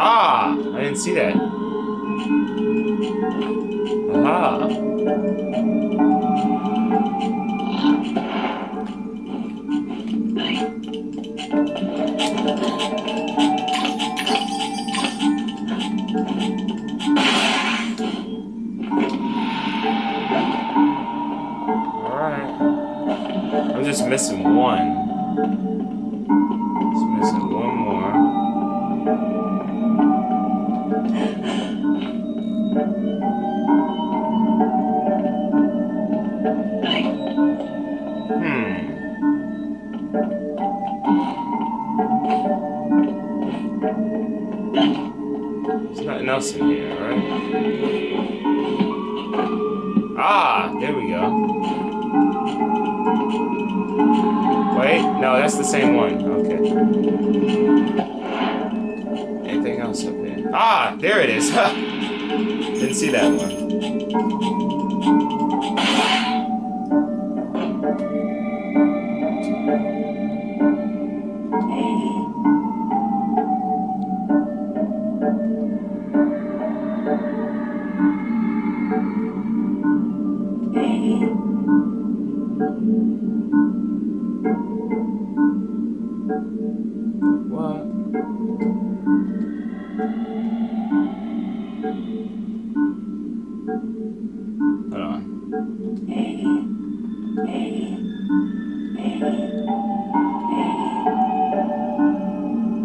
Ah! I didn't see that. Aha! There's nothing else in here, right? Ah, there we go. Wait, no, that's the same one. Okay. Anything else up there? Ah, there it is. Didn't see that one.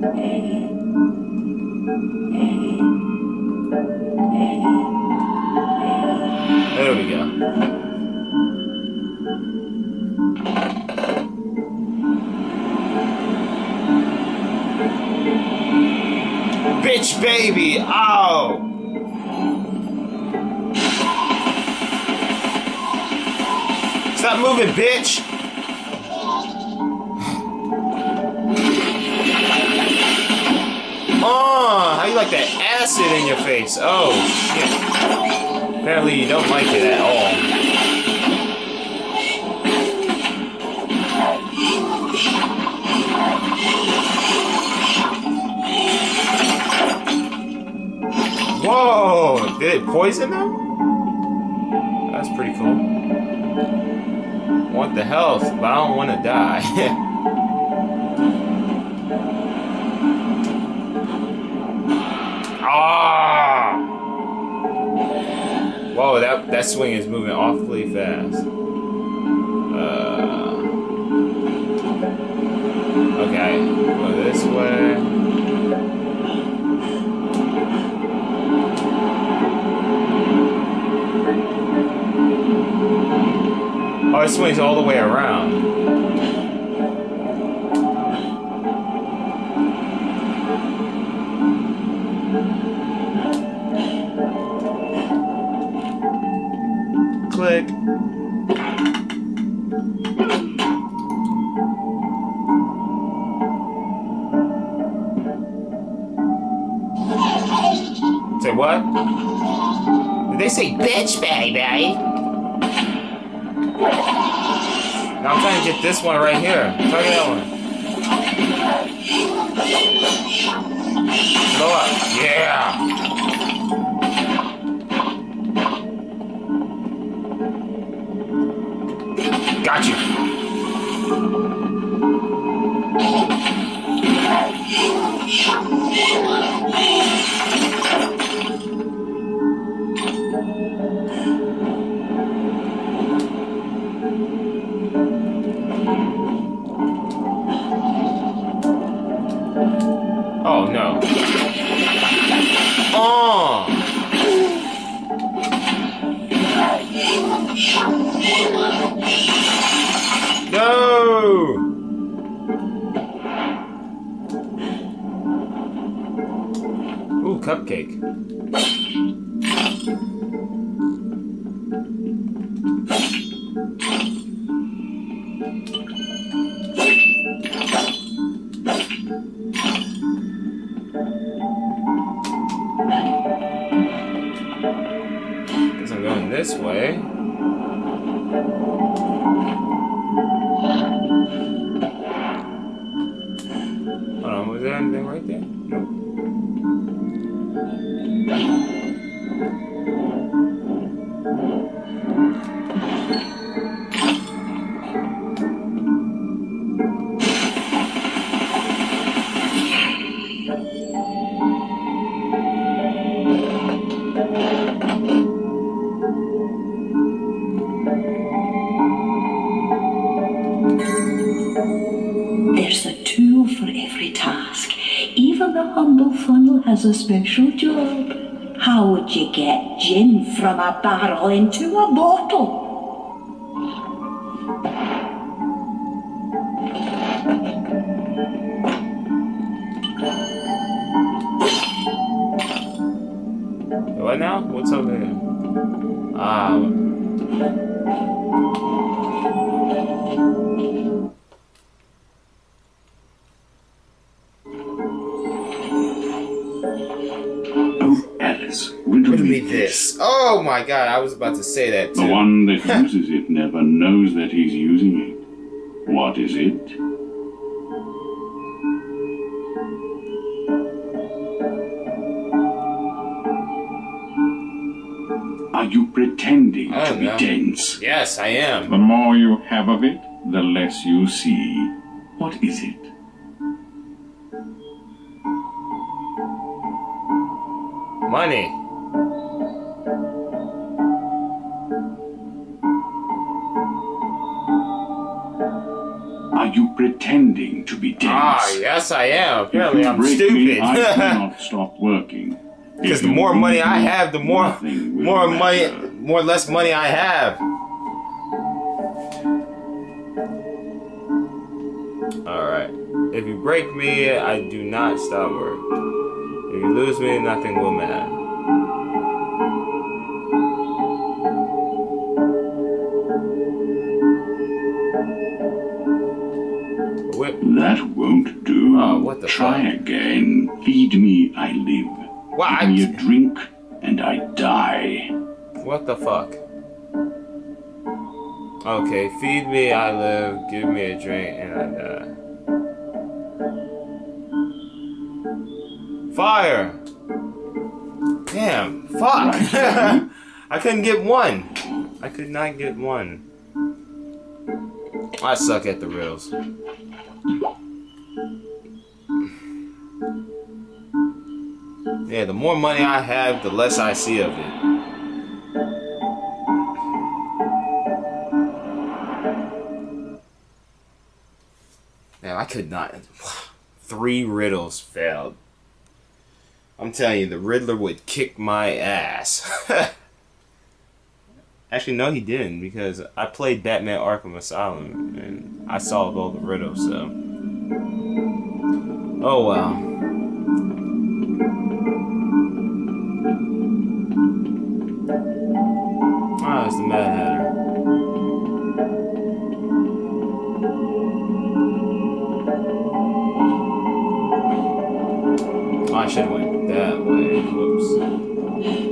There we go. Bitch baby! Ow! Stop moving, bitch! Like that acid in your face? Oh, shit. Apparently you don't like it at all. Whoa! Did it poison them? That's pretty cool. Want the health, but I don't want to die. ah! Whoa, that that swing is moving awfully fast. Uh, okay, go this way. Oh, it swings all the way around. Click. Say what? Did they say bitch, baby? Now I'm trying to get this one right here. Try that one. Blow up. Yeah. Oh no. Oh. Ooh, cupcake. Has a special job. How would you get gin from a barrel into a bottle? What now? What's over here? Ah. My god, I was about to say that The one that uses it never knows that he's using it. What is it? Are you pretending to don't be dense? Yes, I am. The more you have of it, the less you see. What is it? Money. Ah, yes, I am. If Apparently, I'm stupid. Me, I stupid. cannot stop working. Because the more money I have, the more, nothing will more money, more less money I have. All right. If you break me, I do not stop work. If you lose me, nothing will matter. That won't do. Oh, what the Try fuck? again. Feed me, I live. Well, Give me a drink, and I die. what the fuck? Okay, feed me, I live. Give me a drink, and I die. Fire! Damn, fuck! I couldn't get one. I could not get one. I suck at the riddles. Yeah, the more money I have, the less I see of it. Man, I could not. Three riddles failed. I'm telling you, the Riddler would kick my ass. Actually, no, he didn't because I played Batman Arkham Asylum and I solved all the riddles. So, oh wow. Ah, it's the Mad Hatter. Oh, I should have went that way. Whoops.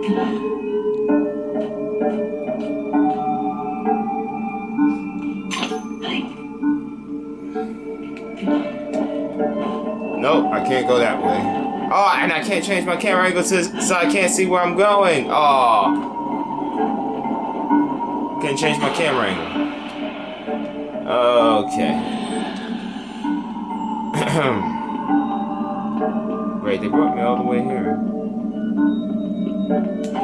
Nope, I can't go that way. Oh, and I can't change my camera angle to, so I can't see where I'm going. Oh. Can't change my camera angle. Okay. Wait, they brought me all the way here. Thank you.